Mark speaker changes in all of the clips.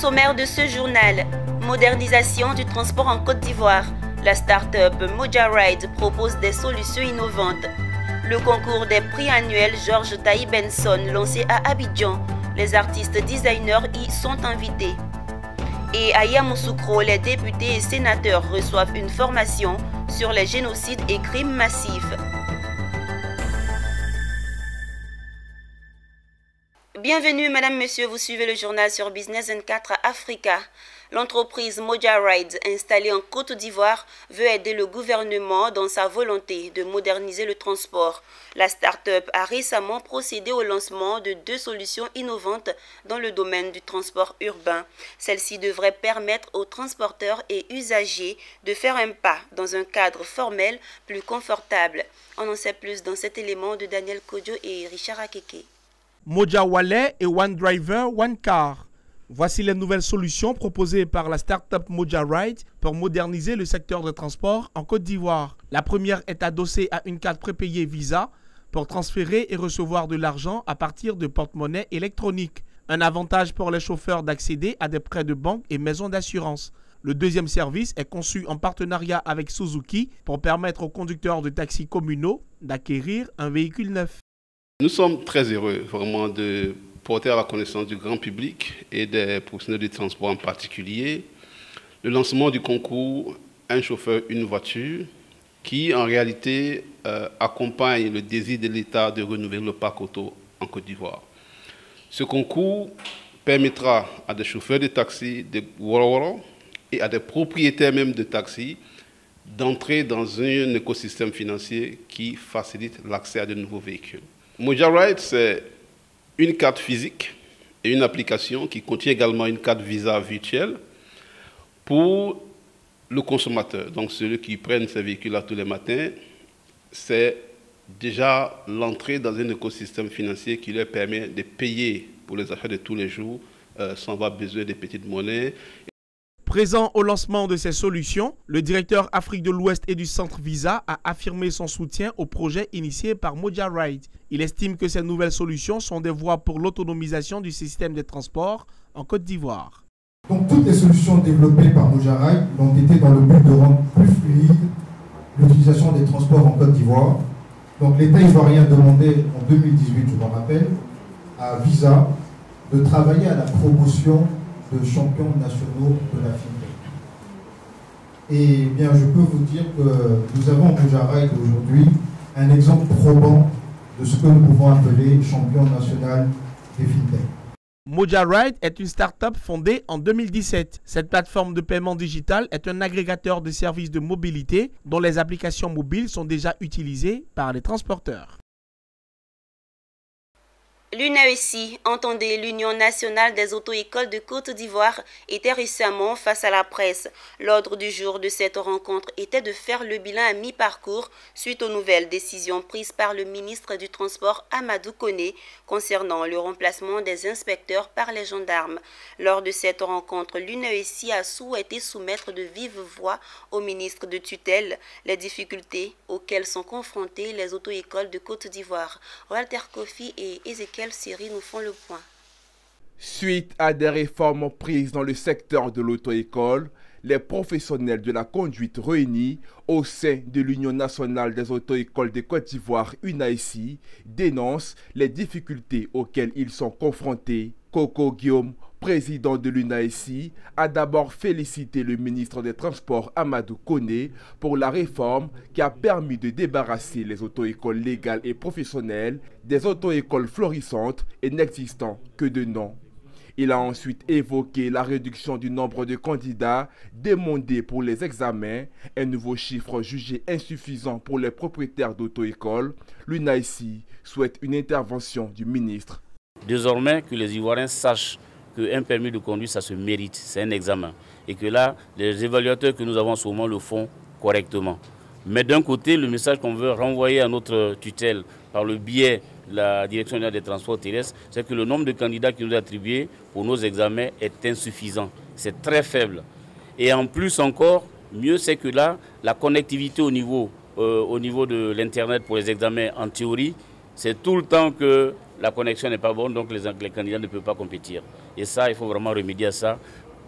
Speaker 1: Sommaire de ce journal, modernisation du transport en Côte d'Ivoire. La start-up Moja Ride propose des solutions innovantes. Le concours des prix annuels Georges Taï Benson lancé à Abidjan. Les artistes designers y sont invités. Et à Yamoussoukro, les députés et sénateurs reçoivent une formation sur les génocides et crimes massifs. Bienvenue, Madame, Monsieur. Vous suivez le journal sur Business 24 Africa. L'entreprise Moja Rides, installée en Côte d'Ivoire, veut aider le gouvernement dans sa volonté de moderniser le transport. La start-up a récemment procédé au lancement de deux solutions innovantes dans le domaine du transport urbain. Celles-ci devraient permettre aux transporteurs et usagers de faire un pas dans un cadre formel plus confortable. On en sait plus dans cet élément de Daniel Kodjo et Richard Akeke.
Speaker 2: Moja Wallet et One Driver, One Car. Voici les nouvelles solutions proposées par la start-up Moja Ride pour moderniser le secteur de transport en Côte d'Ivoire. La première est adossée à une carte prépayée Visa pour transférer et recevoir de l'argent à partir de porte-monnaie électroniques. Un avantage pour les chauffeurs d'accéder à des prêts de banque et maisons d'assurance. Le deuxième service est conçu en partenariat avec Suzuki pour permettre aux conducteurs de taxis communaux d'acquérir un véhicule neuf.
Speaker 3: Nous sommes très heureux vraiment de porter à la connaissance du grand public et des professionnels du transport en particulier le lancement du concours Un chauffeur, une voiture qui en réalité euh, accompagne le désir de l'État de renouveler le parc auto en Côte d'Ivoire. Ce concours permettra à des chauffeurs de taxi de Woro et à des propriétaires même de taxis d'entrer dans un écosystème financier qui facilite l'accès à de nouveaux véhicules. MojaRide, c'est une carte physique et une application qui contient également une carte Visa virtuelle pour le consommateur. Donc celui qui prenne ses véhicules tous les matins, c'est déjà l'entrée dans un écosystème financier qui leur permet de payer pour les achats de tous les jours euh, sans avoir besoin de petites monnaies.
Speaker 2: Présent au lancement de ces solutions, le directeur Afrique de l'Ouest et du Centre Visa a affirmé son soutien au projet initié par Moja Ride. Il estime que ces nouvelles solutions sont des voies pour l'autonomisation du système des transports en Côte d'Ivoire.
Speaker 4: Donc toutes les solutions développées par Moja Ride ont été dans le but de rendre plus fluide l'utilisation des transports en Côte d'Ivoire. Donc l'État ivoirien demandait en 2018, je m'en rappelle, à Visa de travailler à la promotion de champions nationaux de la FinTech. Et bien, je peux vous dire que nous avons au Ride aujourd'hui un exemple probant de ce que nous pouvons appeler champion national des FinTech.
Speaker 2: MojaRide est une start-up fondée en 2017. Cette plateforme de paiement digital est un agrégateur de services de mobilité dont les applications mobiles sont déjà utilisées par les transporteurs.
Speaker 1: L'UNAESI, entendez l'Union nationale des auto-écoles de Côte d'Ivoire, était récemment face à la presse. L'ordre du jour de cette rencontre était de faire le bilan à mi-parcours suite aux nouvelles décisions prises par le ministre du Transport Amadou Kone concernant le remplacement des inspecteurs par les gendarmes. Lors de cette rencontre, l'UNAESI a souhaité soumettre de vive voix au ministre de tutelle les difficultés auxquelles sont confrontées les auto-écoles de Côte d'Ivoire. Walter Kofi et Ezekiel série nous font le point
Speaker 5: Suite à des réformes prises dans le secteur de l'auto-école, les professionnels de la conduite réunis au sein de l'Union nationale des auto-écoles de Côte d'Ivoire, UNAICI, dénoncent les difficultés auxquelles ils sont confrontés. Coco Guillaume, président de l'UNAICI, a d'abord félicité le ministre des Transports Amadou Kone pour la réforme qui a permis de débarrasser les auto-écoles légales et professionnelles des auto-écoles florissantes et n'existant que de noms. Il a ensuite évoqué la réduction du nombre de candidats demandés pour les examens, un nouveau chiffre jugé insuffisant pour les propriétaires d'auto-écoles. L'UNAICI souhaite une intervention du ministre.
Speaker 6: Désormais, que les Ivoiriens sachent qu'un permis de conduire, ça se mérite, c'est un examen. Et que là, les évaluateurs que nous avons souvent le font correctement. Mais d'un côté, le message qu'on veut renvoyer à notre tutelle par le biais de la Direction des transports terrestres, c'est que le nombre de candidats qui nous est attribué pour nos examens est insuffisant. C'est très faible. Et en plus encore, mieux c'est que là, la connectivité au niveau, euh, au niveau de l'Internet pour les examens en théorie, c'est tout le temps que la connexion n'est pas bonne, donc les, les, candidats ne peuvent pas compétir. Et ça, il faut vraiment remédier à ça.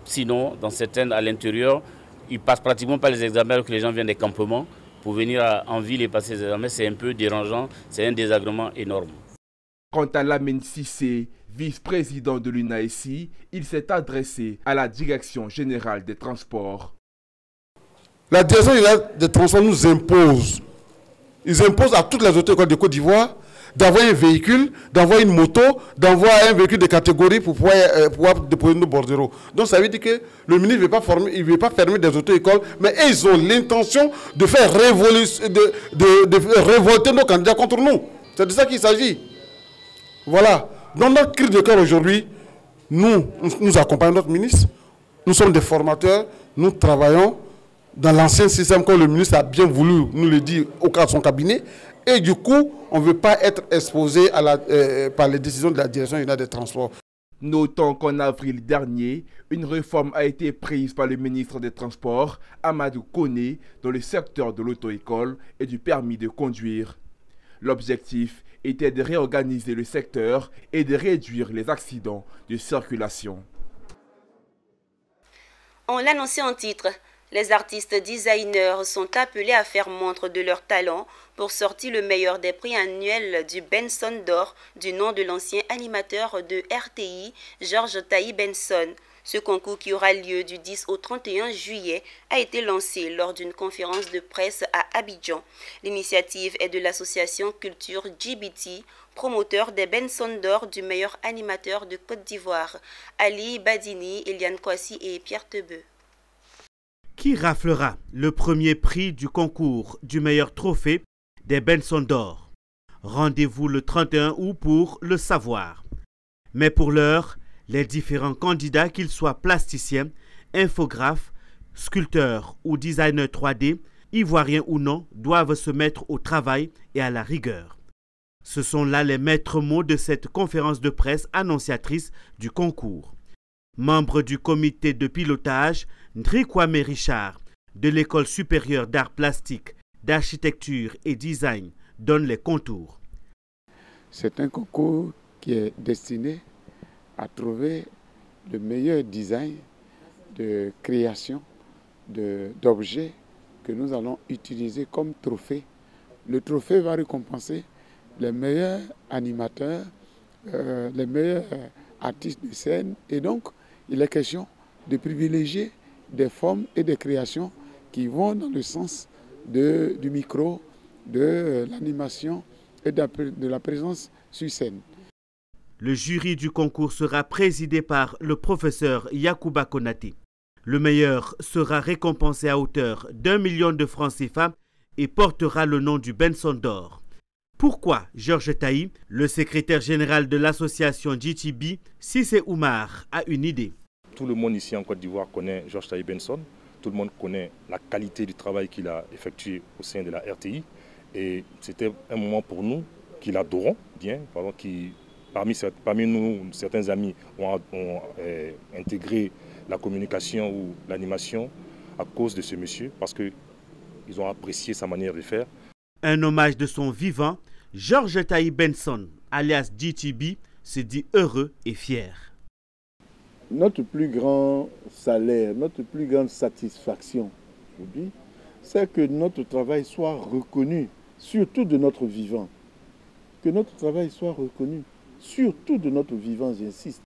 Speaker 6: Sinon, dans certaines, à l'intérieur, ils passent pratiquement pas les examens que les gens viennent des campements pour venir en ville et passer les examens. C'est un peu dérangeant, c'est un désagrément énorme.
Speaker 5: Quant à Lamine Sissé, vice-président de l'UNAICI, il s'est adressé à la Direction générale des transports.
Speaker 7: La Direction générale des transports nous impose, ils imposent à toutes les autorités de Côte d'Ivoire d'envoyer un véhicule, d'envoyer une moto, d'envoyer un véhicule de catégorie pour pouvoir, euh, déposer nos bordereaux. Donc ça veut dire que le ministre ne veut pas, veut pas fermer des auto-écoles, mais ils ont l'intention de faire de, révolter nos candidats contre nous. C'est de ça qu'il s'agit. Voilà. Dans notre cri de cœur aujourd'hui, nous, nous accompagnons notre ministre. Nous sommes des formateurs. Nous travaillons dans l'ancien système que le ministre a bien voulu nous le dire au cas de son cabinet. Et du coup, on ne veut pas être exposé à la, euh, par les décisions de la Direction générale des transports.
Speaker 5: Notons qu'en avril dernier, une réforme a été prise par le ministre des Transports, Amadou Kone, dans le secteur de l'auto-école et du permis de conduire. L'objectif était de réorganiser le secteur et de réduire les accidents de circulation.
Speaker 1: On l'annonçait en titre. Les artistes designers sont appelés à faire montre de leur talent pour sortir le meilleur des prix annuels du Benson d'or du nom de l'ancien animateur de RTI, Georges Taï Benson. Ce concours qui aura lieu du 10 au 31 juillet a été lancé lors d'une conférence de presse à Abidjan. L'initiative est de l'association Culture GBT, promoteur des Benson d'or du meilleur animateur de Côte d'Ivoire, Ali Badini, Eliane Kwasi et Pierre Tebeu.
Speaker 8: Qui raflera le premier prix du concours du meilleur trophée des Benson d'or? Rendez-vous le 31 août pour le savoir. Mais pour l'heure, les différents candidats, qu'ils soient plasticiens, infographes, sculpteurs ou designers 3D, ivoiriens ou non, doivent se mettre au travail et à la rigueur. Ce sont là les maîtres mots de cette conférence de presse annonciatrice du concours. Membre du comité de pilotage, Ndrikwame Richard, de l'École supérieure d'art plastique, d'architecture et design, donne les contours.
Speaker 9: C'est un concours qui est destiné à trouver le meilleur design de création d'objets que nous allons utiliser comme trophée. Le trophée va récompenser les meilleurs animateurs, euh, les meilleurs artistes de scène. Et donc, il est question de privilégier des formes et des créations qui vont dans le sens du micro, de l'animation et de la présence sur scène.
Speaker 8: Le jury du concours sera présidé par le professeur Yakuba Konati. Le meilleur sera récompensé à hauteur d'un million de francs CFA et portera le nom du Benson d'or. Pourquoi Georges Taï, le secrétaire général de l'association GTB, Sissé Oumar, a une idée?
Speaker 10: Tout le monde ici en Côte d'Ivoire connaît Georges Taï Benson. Tout le monde connaît la qualité du travail qu'il a effectué au sein de la RTI. Et c'était un moment pour nous qu'il adorons bien, qui Parmi, nous, certains amis ont, euh, intégré la communication ou l'animation à cause de ce monsieur, parce qu'ils ont apprécié sa manière de faire.
Speaker 8: Un hommage de son vivant, Georges Taï Benson, alias GTB, se dit heureux et fier.
Speaker 11: Notre plus grand salaire, notre plus grande satisfaction, c'est que notre travail soit reconnu, surtout de notre vivant. Que notre travail soit reconnu surtout de notre vivant, j'insiste.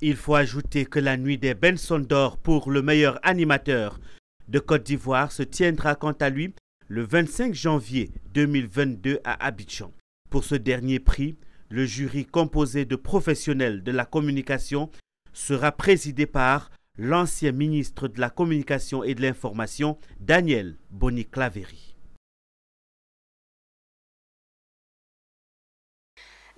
Speaker 8: Il faut ajouter que la nuit des Benson d'or pour le meilleur animateur de Côte d'Ivoire se tiendra quant à lui le 25 janvier 2022 à Abidjan. Pour ce dernier prix, le jury composé de professionnels de la communication sera présidé par l'ancien ministre de la Communication et de l'Information, Daniel Boni-Claveri.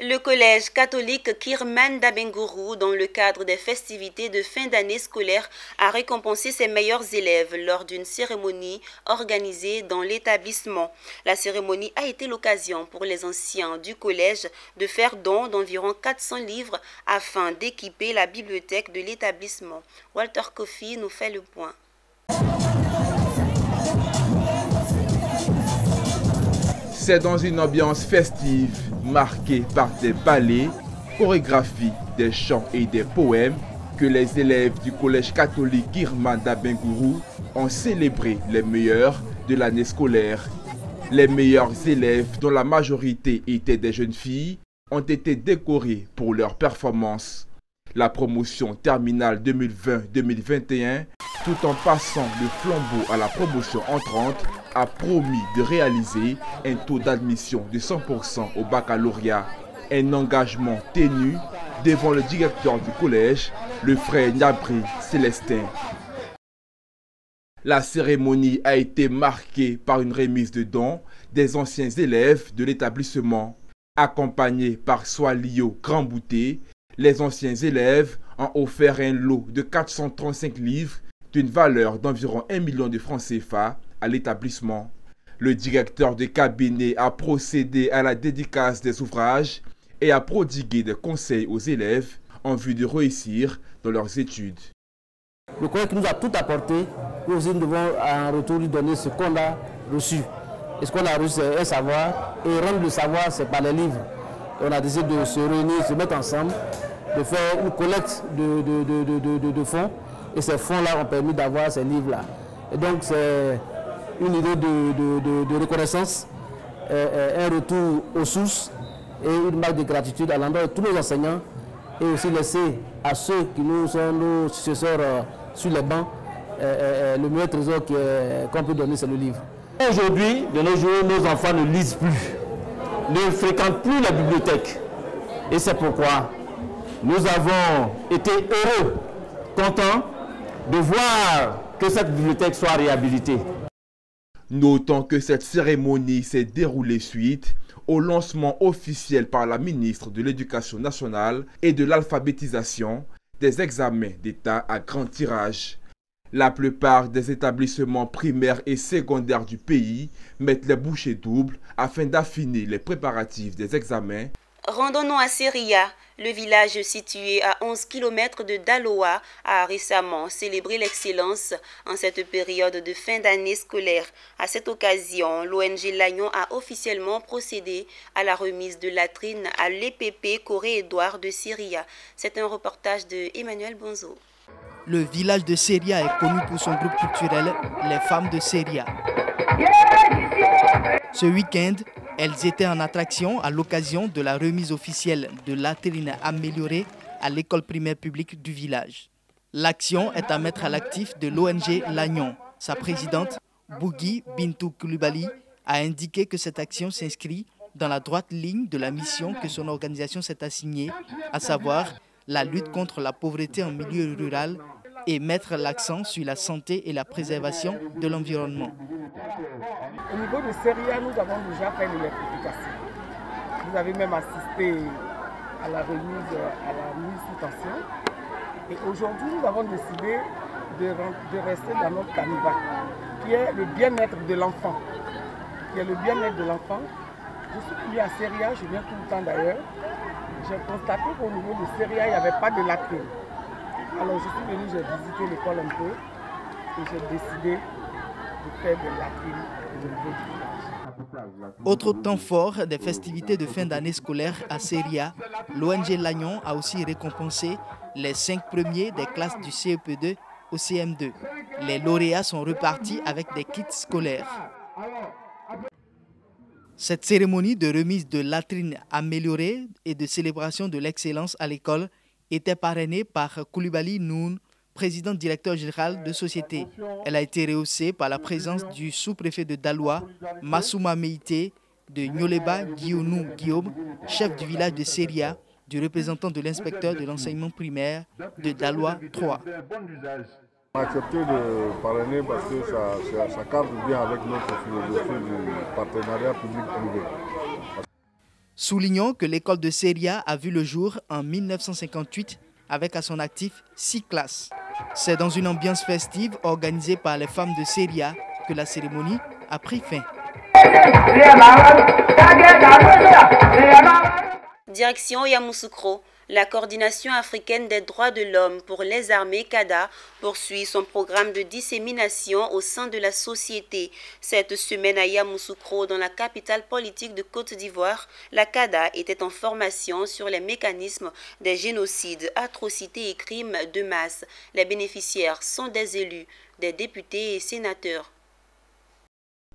Speaker 1: Le collège catholique Kirman d'Abengourou, dans le cadre des festivités de fin d'année scolaire, a récompensé ses meilleurs élèves lors d'une cérémonie organisée dans l'établissement. La cérémonie a été l'occasion pour les anciens du collège de faire don d'environ 400 livres afin d'équiper la bibliothèque de l'établissement. Walter Kofi nous fait le point.
Speaker 5: C'est dans une ambiance festive marquée par des ballets, chorégraphie, des chants et des poèmes que les élèves du collège catholique Irma d'Abengourou ont célébré les meilleurs de l'année scolaire. Les meilleurs élèves, dont la majorité étaient des jeunes filles, ont été décorés pour leur performance. La promotion terminale 2020-2021, tout en passant le flambeau à la promotion entrante, a promis de réaliser un taux d'admission de 100% au baccalauréat. Un engagement tenu devant le directeur du collège, le frère Nyabri Célestin. La cérémonie a été marquée par une remise de dons des anciens élèves de l'établissement. Accompagnés par Swalio Grandbouté, les anciens élèves ont offert un lot de 435 livres d'une valeur d'environ 1 million de francs CFA à l'établissement. Le directeur de cabinet a procédé à la dédicace des ouvrages et a prodigué des conseils aux élèves en vue de réussir dans leurs études.
Speaker 12: Le collègue nous a tout apporté, nous devons en retour lui donner ce qu'on a reçu. Et ce qu'on a reçu, c'est un savoir, et rendre le savoir, c'est par les livres. On a décidé de se réunir, de se mettre ensemble, de faire une collecte de, de, de fonds, et ces fonds-là ont permis d'avoir ces livres-là. Et donc c'est une idée de, reconnaissance, un retour aux sources et une marque de gratitude à l'endroit de tous nos enseignants et aussi laisser à ceux qui nous sont nos successeurs euh, sur les bancs euh, euh, le meilleur trésor qu'on peut donner, c'est le livre. Aujourd'hui, de nos jours, nos enfants ne lisent plus, ne fréquentent plus la bibliothèque. Et c'est pourquoi nous avons été heureux, contents de voir que cette bibliothèque soit réhabilitée.
Speaker 5: Notons que cette cérémonie s'est déroulée suite au lancement officiel par la ministre de l'Éducation nationale et de l'alphabétisation des examens d'État à grand tirage. La plupart des établissements primaires et secondaires du pays mettent les bouchées doubles afin d'affiner les préparatifs des examens
Speaker 1: Rendons-nous à Seria. Le village situé à 11 km de Daloa a récemment célébré l'excellence en cette période de fin d'année scolaire. À cette occasion, l'ONG Lagnon a officiellement procédé à la remise de latrines à l'EPP Corée-Édouard de Seria. C'est un reportage de Emmanuel Bonzo.
Speaker 13: Le village de Seria est connu pour son groupe culturel Les Femmes de Seria. Ce week-end, elles étaient en attraction à l'occasion de la remise officielle de latrines améliorée à l'école primaire publique du village. L'action est à mettre à l'actif de l'ONG Lagnon. Sa présidente, Bougui Bintou Koulibaly, a indiqué que cette action s'inscrit dans la droite ligne de la mission que son organisation s'est assignée, à savoir la lutte contre la pauvreté en milieu rural et mettre l'accent sur la santé et la préservation de l'environnement.
Speaker 14: Au niveau de Seria, nous avons déjà fait l'électrification. Vous avez même assisté à la remise, à la mise sous tension. Et aujourd'hui, nous avons décidé de, rester dans notre canevas, qui est le bien-être de l'enfant. Qui est le bien-être de l'enfant. Je suis venu à Seria, je viens tout le temps d'ailleurs. J'ai constaté qu'au niveau de Seria, il n'y avait pas de latrine. Alors je suis venu, j'ai visité l'école un peu et j'ai décidé de faire de latrines au niveau du village.
Speaker 13: Autre temps fort des festivités de fin d'année scolaire à Seria, l'ONG Lagnon a aussi récompensé les cinq premiers des classes du CEP2 au CM2. Les lauréats sont repartis avec des kits scolaires. Cette cérémonie de remise de latrines améliorées et de célébration de l'excellence à l'école était parrainée par Koulibaly Noun, président directeur général de société. Elle a été rehaussée par la présence du sous-préfet de Daloa, Massouma Meite, de Nyoleba Guillaume Guillaume, chef du village de Seria, du représentant de l'inspecteur de l'enseignement primaire de Daloa 3.
Speaker 15: On a accepté de parrainer parce que ça, ça, bien avec notre philosophie du partenariat public-privé.
Speaker 13: Soulignons que l'école de Seria a vu le jour en 1958 avec à son actif six classes. C'est dans une ambiance festive organisée par les femmes de Seria que la cérémonie a pris fin.
Speaker 1: Direction Yamoussoukro. La coordination africaine des droits de l'homme pour les armées CADA poursuit son programme de dissémination au sein de la société. Cette semaine à Yamoussoukro, dans la capitale politique de Côte d'Ivoire, la CADA était en formation sur les mécanismes des génocides, atrocités et crimes de masse. Les bénéficiaires sont des élus, des députés et sénateurs.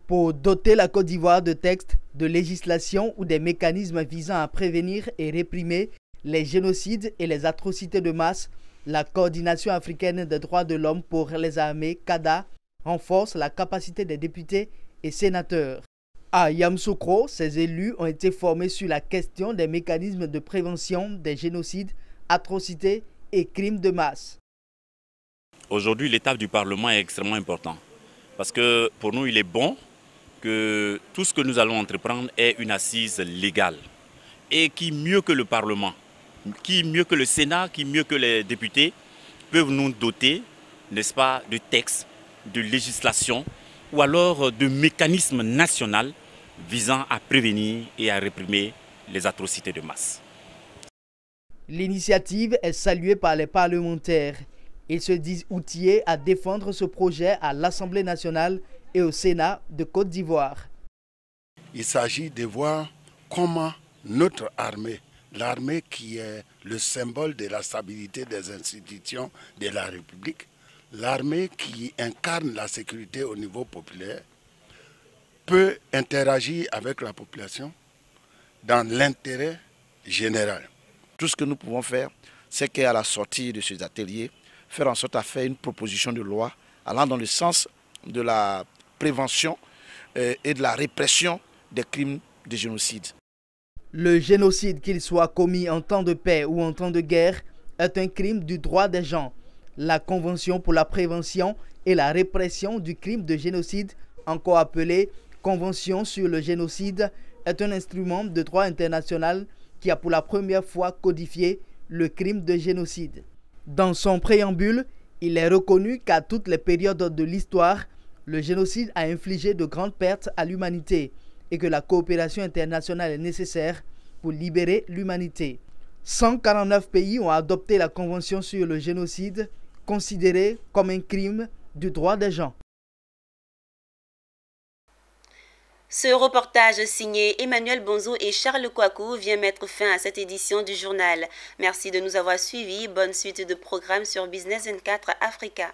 Speaker 13: Pour doter la Côte d'Ivoire de textes, de législation ou des mécanismes visant à prévenir et réprimer les génocides et les atrocités de masse, la coordination africaine des droits de l'homme pour les armées, CADA, renforce la capacité des députés et sénateurs. À Yamsoukro, ces élus ont été formés sur la question des mécanismes de prévention des génocides, atrocités et crimes de masse.
Speaker 16: Aujourd'hui, l'étape du Parlement est extrêmement importante parce que pour nous, il est bon que tout ce que nous allons entreprendre ait une assise légale et qui, mieux que le Parlement, qui mieux que le Sénat, qui mieux que les députés, peuvent nous doter, n'est-ce pas, de textes, de législation ou alors de mécanismes nationaux visant à prévenir et à réprimer les atrocités de masse.
Speaker 13: L'initiative est saluée par les parlementaires. Ils se disent outillés à défendre ce projet à l'Assemblée nationale et au Sénat de Côte d'Ivoire.
Speaker 17: Il s'agit de voir comment notre armée l'armée qui est le symbole de la stabilité des institutions de la République, l'armée qui incarne la sécurité au niveau populaire, peut interagir avec la population dans l'intérêt général.
Speaker 18: Tout ce que nous pouvons faire, c'est qu'à la sortie de ces ateliers, faire en sorte à faire une proposition de loi allant dans le sens de la prévention euh, et de la répression des crimes de génocide.
Speaker 13: Le génocide, qu'il soit commis en temps de paix ou en temps de guerre, est un crime du droit des gens. La Convention pour la prévention et la répression du crime de génocide, encore appelée Convention sur le génocide, est un instrument de droit international qui a pour la première fois codifié le crime de génocide. Dans son préambule, il est reconnu qu'à toutes les périodes de l'histoire, le génocide a infligé de grandes pertes à l'humanité et que la coopération internationale est nécessaire pour libérer l'humanité. 149 pays ont adopté la Convention sur le génocide, considérée comme un crime du droit des gens.
Speaker 1: Ce reportage signé Emmanuel Bonzo et Charles Kouakou vient mettre fin à cette édition du journal. Merci de nous avoir suivis. Bonne suite de programmes sur Business N4 Africa.